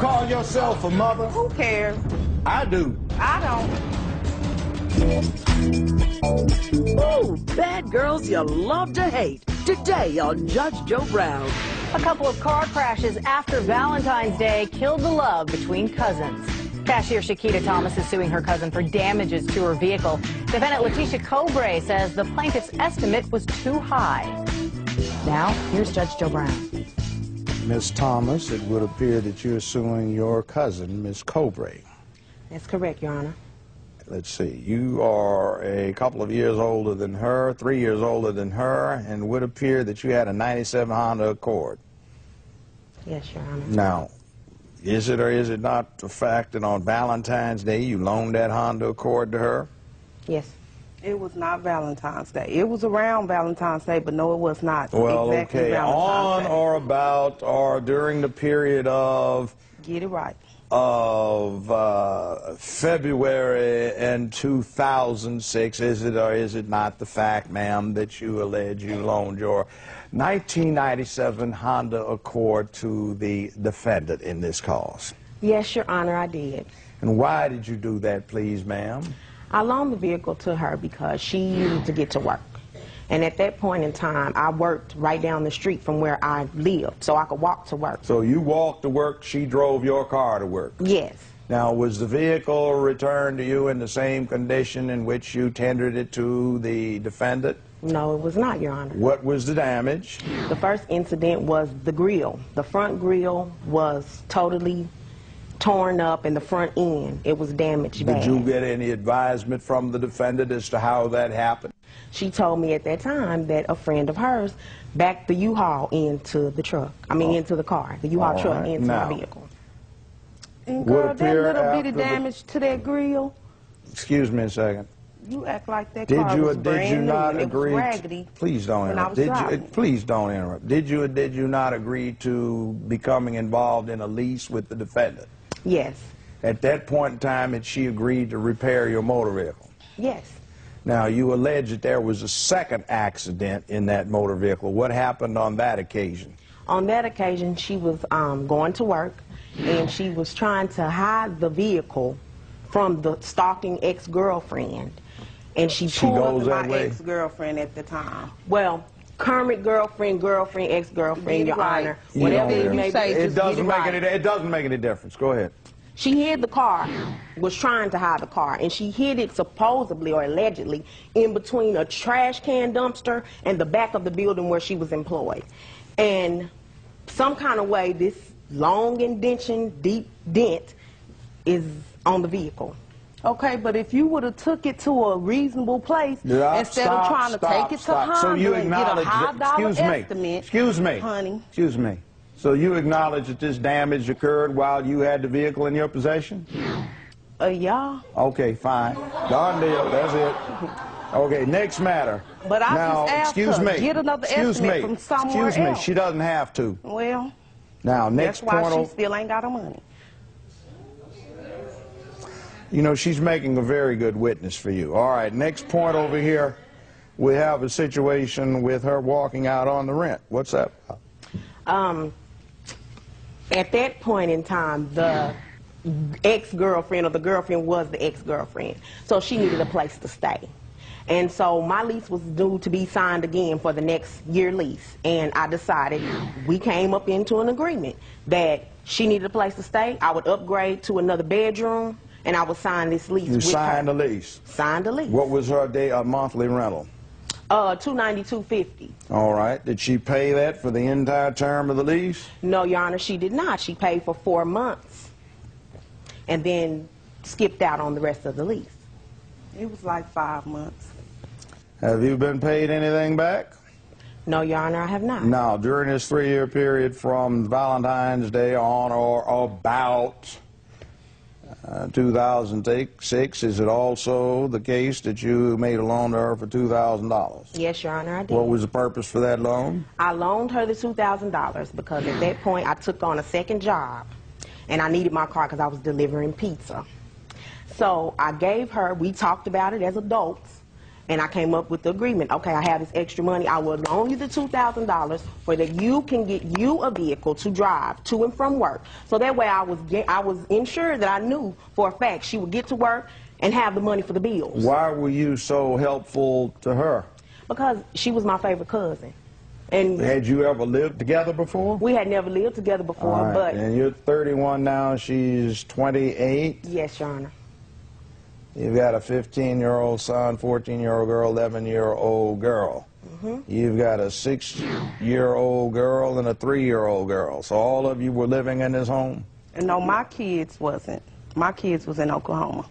call yourself a mother? Who cares? I do. I don't. Ooh, bad girls you love to hate. Today on Judge Joe Brown. A couple of car crashes after Valentine's Day killed the love between cousins. Cashier Shakita Thomas is suing her cousin for damages to her vehicle. Defendant Letitia Cobre says the plaintiff's estimate was too high. Now, here's Judge Joe Brown. Miss Thomas, it would appear that you're suing your cousin, Miss Cobre. That's correct, Your Honor. Let's see, you are a couple of years older than her, three years older than her, and it would appear that you had a 97 Honda Accord. Yes, Your Honor. Now, is it or is it not the fact that on Valentine's Day you loaned that Honda Accord to her? Yes. It was not Valentine's Day. It was around Valentine's Day, but no, it was not. Well, exactly okay, on Day. or about or during the period of Get it right. of uh, February in 2006, is it or is it not the fact, ma'am, that you allege you loaned your 1997 Honda Accord to the defendant in this cause? Yes, Your Honor, I did. And why did you do that, please, ma'am? I loaned the vehicle to her because she needed to get to work. And at that point in time, I worked right down the street from where I lived, so I could walk to work. So you walked to work, she drove your car to work. Yes. Now, was the vehicle returned to you in the same condition in which you tendered it to the defendant? No, it was not, Your Honor. What was the damage? The first incident was the grill. The front grill was totally torn up in the front end. It was damaged bad. Did you get any advisement from the defendant as to how that happened? She told me at that time that a friend of hers backed the U-Haul into the truck. I mean, oh. into the car. The U-Haul All truck right. into Now. my vehicle. And Would girl, that appear little bitty after the- damage to that grill, Excuse me a second. you act like that Did car you was did brand you new not and it agree? was to- raggedy. please don't interrupt. was Did you? Please don't interrupt. Did you or did you not agree to becoming involved in a lease with the defendant? Yes. At that point in time, had she agreed to repair your motor vehicle? Yes. Now, you allege that there was a second accident in that motor vehicle. What happened on that occasion? On that occasion, she was um, going to work, and she was trying to hide the vehicle from the stalking ex-girlfriend. And she She pulled goes my ex-girlfriend at the time. Well, current girlfriend, girlfriend, ex-girlfriend, Your right. Honor, You whatever don't it may be. say It doesn't it make right. any. It doesn't make any difference. Go ahead. She hid the car, was trying to hide the car, and she hid it supposedly or allegedly in between a trash can dumpster and the back of the building where she was employed. And some kind of way, this long indention, deep dent is on the vehicle. Okay, but if you would have took it to a reasonable place Stop, instead stop, of trying to stop, take it to stop. Honda so you and get a high dollar excuse me, estimate, excuse me, honey. excuse me. So you acknowledge that this damage occurred while you had the vehicle in your possession? Uh, yeah. Okay, fine. Darn deal. That's it. Okay, next matter. But I now, just asked excuse her, me. get another excuse estimate me. from somewhere Excuse me. else. She doesn't have to. Well, Now, next that's why point. she still ain't got her money. You know, she's making a very good witness for you. All right, next point over here. We have a situation with her walking out on the rent. What's that? Um, at that point in time, the ex-girlfriend or the girlfriend was the ex-girlfriend. So she needed a place to stay. And so my lease was due to be signed again for the next year lease. And I decided we came up into an agreement that she needed a place to stay. I would upgrade to another bedroom and I would sign this lease You with signed her. a lease. Signed the lease. What was her day, uh, monthly rental? Uh, two ninety two fifty. All right. Did she pay that for the entire term of the lease? No, Your Honor, she did not. She paid for four months and then skipped out on the rest of the lease. It was like five months. Have you been paid anything back? No, Your Honor, I have not. Now, during this three-year period from Valentine's Day on or about uh, 2006, is it also the case that you made a loan to her for $2,000? Yes, Your Honor, I did. What was the purpose for that loan? I loaned her the $2,000 because at that point I took on a second job and I needed my car because I was delivering pizza. So I gave her, we talked about it as adults, And I came up with the agreement. Okay, I have this extra money. I will loan you the two thousand dollars for that you can get you a vehicle to drive to and from work. So that way, I was get, I was ensured that I knew for a fact she would get to work and have the money for the bills Why were you so helpful to her? because she was my favorite cousin, and Had you ever lived together before? we had never lived together before. Right, But and you're 31 now. She's 28. yes, Your Honor. You've got a 15-year-old son, 14-year-old girl, 11-year-old girl. You've got a six-year-old girl and a three-year-old girl. So all of you were living in this home. No, my kids wasn't. My kids was in Oklahoma.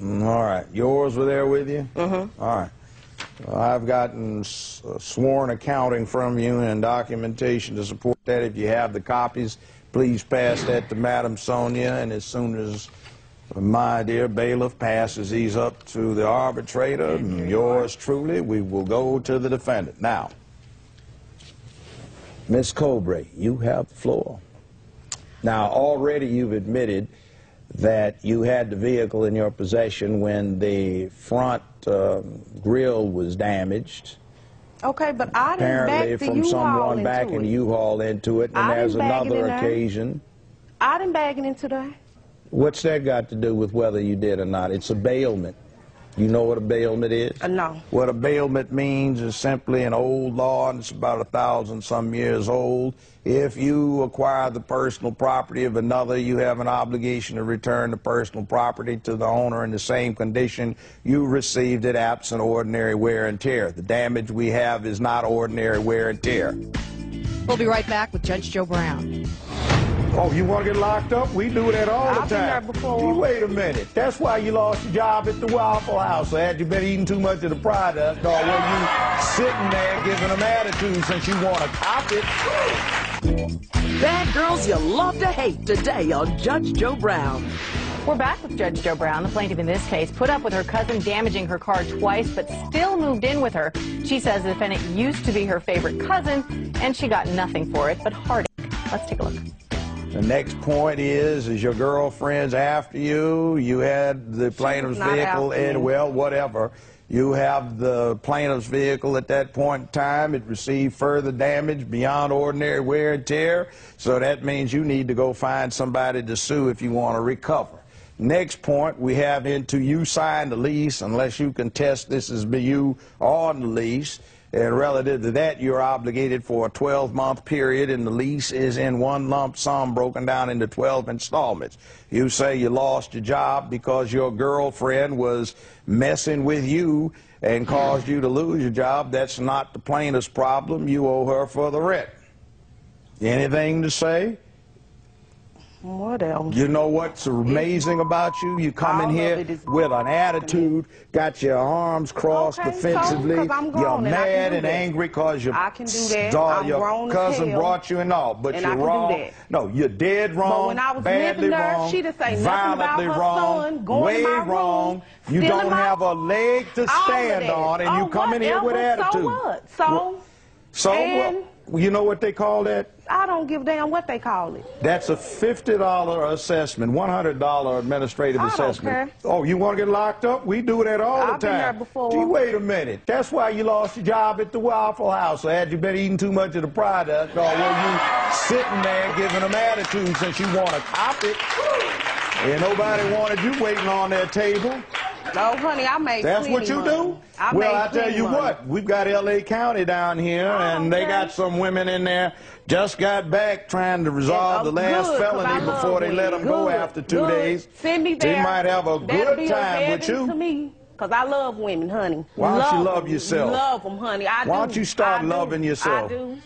Mm, All right. Yours were there with you? Mm-hmm. All right. Well, I've gotten uh, sworn accounting from you and documentation to support that. If you have the copies, please pass that to Madam Sonia. And as soon as my dear bailiff passes these up to the arbitrator, and yours truly, we will go to the defendant. Now, Miss Cobre, you have the floor. Now, already you've admitted that you had the vehicle in your possession when the front um grill was damaged, Okay, but I didn't apparently back the from someone backing the U-Haul into it, and I there's didn't bag it another occasion. I didn't bag it into that. What's that got to do with whether you did or not? It's a bailment. You know what a bailment is? Uh, no. What a bailment means is simply an old law, and it's about a thousand some years old. If you acquire the personal property of another, you have an obligation to return the personal property to the owner in the same condition you received it, absent ordinary wear and tear. The damage we have is not ordinary wear and tear. We'll be right back with Judge Joe Brown. Oh, you want to get locked up? We do that all the I've the been there time. before. Gee, wait a minute. That's why you lost your job at the Waffle House. Had you been eating too much of the product, or were you sitting there giving them attitude since you want to cop it? Bad girls you love to hate today on Judge Joe Brown. We're back with Judge Joe Brown. The plaintiff in this case put up with her cousin damaging her car twice, but still moved in with her. She says the defendant used to be her favorite cousin, and she got nothing for it but heartache. Let's take a look. The next point is, is your girlfriend's after you. You had the plaintiff's vehicle, and well, whatever. You have the plaintiff's vehicle at that point in time. It received further damage beyond ordinary wear and tear. So that means you need to go find somebody to sue if you want to recover. Next point, we have into you signed the lease unless you contest this is be you on the lease. And relative to that, you're obligated for a 12 month period, and the lease is in one lump sum broken down into 12 installments. You say you lost your job because your girlfriend was messing with you and caused you to lose your job. That's not the plaintiff's problem. You owe her for the rent. Anything to say? What else? You know what's amazing about you? You come in All here with an attitude, got your arms crossed Okay, so, I'm you're grown and I can mad and angry because your I can do that. I'm your grown cousin brought you and all, but And you're I can do wrong. No, you're dead wrong. when I was badly wrong, she didn't say nothing about violently her wrong, son going way my room, wrong. You don't my- have a leg to stand on, and you Oh, come in here with attitude. So what? So So and what? You know what they call that? I don't give a damn what they call it. That's a $50 assessment, $100 administrative I don't assessment. care. Oh, you want to get locked up? We do that all I've the been time. there before. Gee, wait a minute. That's why you lost your job at the Waffle House. So had you been eating too much of the product, or were you sitting there giving them attitude since you want to cop it? And nobody wanted you waiting on their table. No, honey, I made That's what you money. do? I well, I tell you money. what, we've got L.A. County down here, I and don't they got some women in there just got back trying to resolve Yeah, the last good, 'cause felony before they let them women. go after two good. days. Send me there. They might have a That'll good time with you. To me, because I love women, honey. Why don't you Love love 'em. yourself? Love them, honey. I do. Why don't you start I do. loving yourself? I do.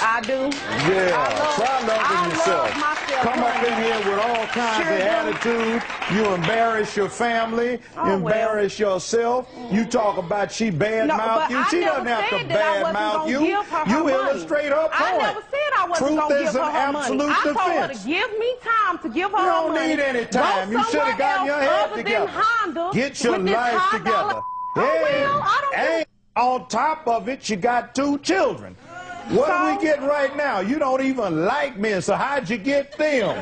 I do. Yeah, I love, try loving I yourself. Love myself, Come up honey. in here with all kinds Sure of do. attitude. You embarrass your family. Oh, you embarrass yourself. You talk about she bad No, mouth you. She doesn't have to said that I bad mouth you. give her her you money. illustrate her point. I never said I wasn't Truth gonna is give her an her absolute money. I told her to give me time to give her You her don't need any time. You should have gotten your head together. Honda Get your life together. dollar- I will. Don't and on top of it, you got two children. What are we So? getting right now? You don't even like men, so how'd you get them?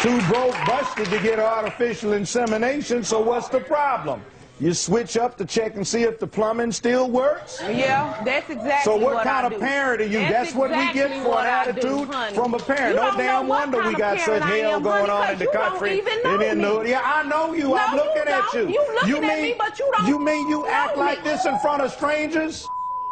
Too broke busted to get artificial insemination, so what's the problem? You switch up to check and see if the plumbing still works? Yeah, that's exactly So what, what kind I of do. parent are you? That's, That's what we get for an I do, attitude from a parent. You no damn wonder we got such hell am, going honey, on in the you country. and in me. the- yeah, I know you. No, I'm you looking at you. You looking mean, at me, but you don't You mean you act know like this in front of strangers?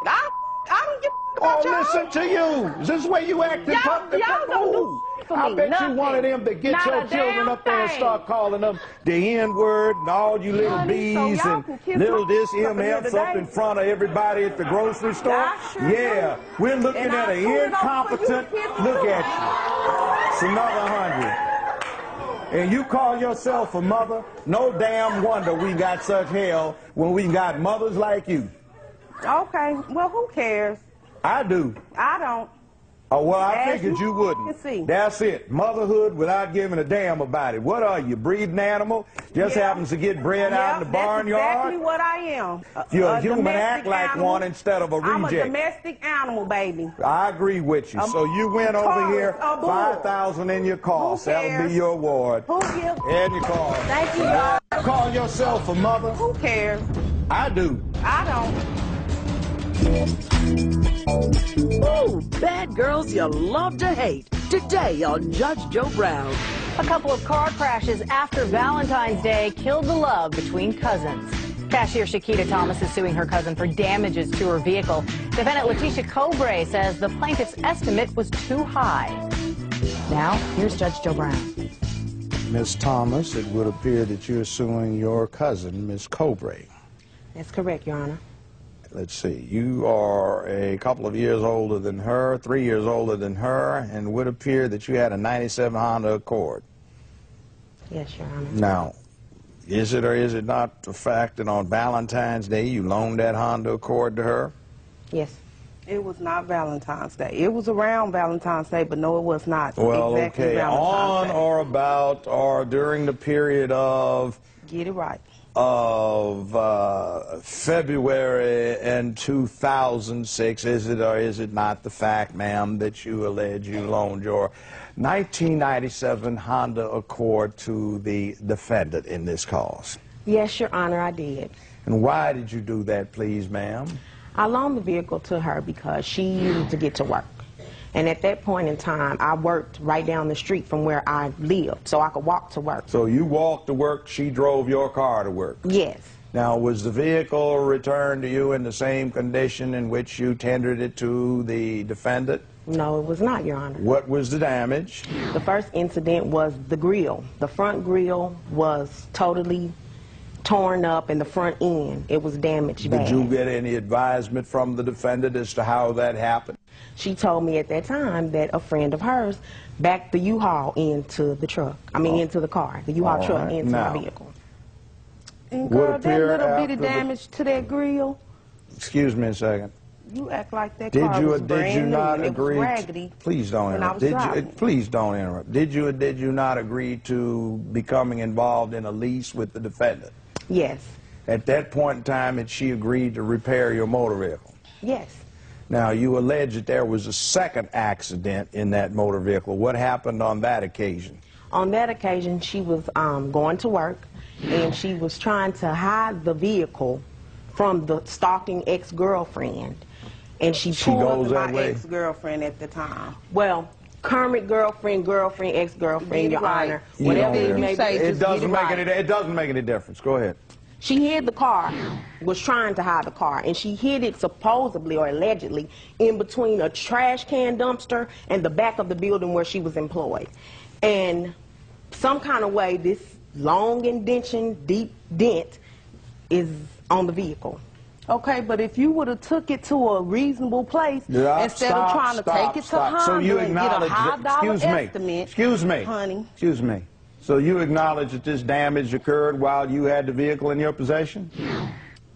I, I don't give a Oh, listen to you. Is this the way you act in public? y'all don't do For I me bet you nothing. one of them that get Not your children up there and start calling them the N word and all you little Honey, B's y'all and little this ass up in MFs up in front of everybody at the grocery store. Sure yeah, we're looking And at I an pull it off for you incompetent. Look at you. It's another hundred. And you call yourself a mother? No damn wonder we got such hell when we got mothers like you. Okay, well, who cares? I do. I don't. Oh, well, I As figured you you wouldn't. see. That's it. Motherhood without giving a damn about it. What are you, breeding animal? Just Yeah. happens to get bred out in the Yep, that's barnyard? exactly what I am. A- You're a human, act like animal. one instead of a reject. I'm a domestic animal, baby. I agree with you. A so you went over here, 5000 in your cost. That'll be your award. Who gives? And your call. Thank you, y'all. Call yourself a mother? Who cares? I do. I don't. Ooh, bad girls you love to hate. Today on Judge Joe Brown. A couple of car crashes after Valentine's Day killed the love between cousins. Cashier Shakita Thomas is suing her cousin for damages to her vehicle. Defendant Letitia Cobre says the plaintiff's estimate was too high. Now, here's Judge Joe Brown. Miss Thomas, it would appear that you're suing your cousin, Miss Cobre. That's correct, Your Honor. Let's see, you are a couple of years older than her, three years older than her, and it would appear that you had a 97 Honda Accord. Yes, Your Honor. Now, is it or is it not the fact that on Valentine's Day you loaned that Honda Accord to her? Yes. It was not Valentine's Day. It was around Valentine's Day, but no, it was not. Well, exactly okay, on Day. or about or during the period of Get it right. Of uh, February in 2006, is it or is it not the fact, ma'am, that you allege you loaned your 1997 Honda Accord to the defendant in this cause? Yes, Your Honor, I did. And why did you do that, please, ma'am? I loaned the vehicle to her because she needed to get to work. And at that point in time, I worked right down the street from where I lived, so I could walk to work. So you walked to work, she drove your car to work. Yes. Now, was the vehicle returned to you in the same condition in which you tendered it to the defendant? No, it was not, Your Honor. What was the damage? The first incident was the grill. The front grill was totally torn up, and the front end, it was damaged Did bad. you get any advisement from the defendant as to how that happened? She told me at that time that a friend of hers backed the U-Haul into the truck. I mean, oh. into the car. The U-Haul All truck right. into Now- my vehicle. And Would girl, that appear little after bitty the- damage to that grill, Excuse me a second. you act like that Did car you was did brand you new not and it agree? was to- raggedy. please don't interrupt. Did you? driving it. Please don't interrupt. Did you or did you not agree to becoming involved in a lease with the defendant? Yes. At that point in time, had she agreed to repair your motor vehicle? Yes. Now, you allege that there was a second accident in that motor vehicle. What happened on that occasion? On that occasion, she was um, going to work, and she was trying to hide the vehicle from the stalking ex-girlfriend. And she, She pulled goes my ex-girlfriend at the time. Well, current girlfriend, girlfriend, ex-girlfriend, Get Your right. Honor, You whatever don't it may say be. just It doesn't it make right. any. It doesn't make any difference. Go ahead. She hid the car, was trying to hide the car, and she hid it supposedly or allegedly in between a trash can dumpster and the back of the building where she was employed. And some kind of way, this long indention, deep dent is on the vehicle. Okay, but if you would have took it to a reasonable place Yeah, instead stop, of trying to stop, take it to stop. Honda so you and get a acknowledge high that, dollar excuse me, estimate, excuse me, honey. excuse me. So you acknowledge that this damage occurred while you had the vehicle in your possession?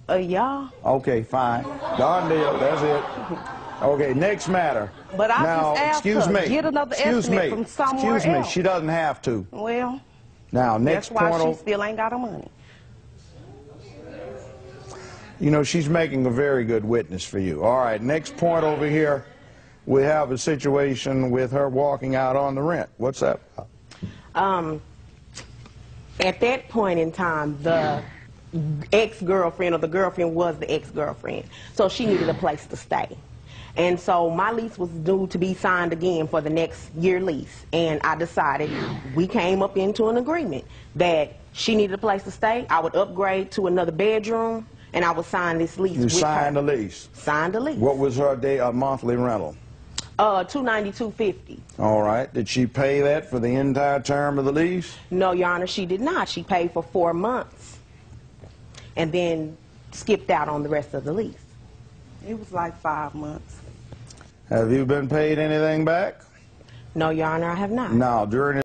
Uh, yeah. Okay, fine. Darn deal. That's it. Okay, next matter. But I now, just asked excuse her, me. get another excuse estimate me. from somewhere Excuse me. else. She doesn't have to. Well, Now, next that's why point. she still ain't got her money. You know, she's making a very good witness for you. All right, next point over here. We have a situation with her walking out on the rent. What's that? Um, at that point in time, the ex-girlfriend or the girlfriend was the ex-girlfriend. So she needed a place to stay. And so my lease was due to be signed again for the next year lease. And I decided we came up into an agreement that she needed a place to stay. I would upgrade to another bedroom and I would sign this lease You signed her. the lease. Signed the lease. What was her day uh, monthly rental? Uh, two ninety two fifty. All right. Did she pay that for the entire term of the lease? No, Your Honor, she did not. She paid for four months, and then skipped out on the rest of the lease. It was like five months. Have you been paid anything back? No, Your Honor, I have not. Now, during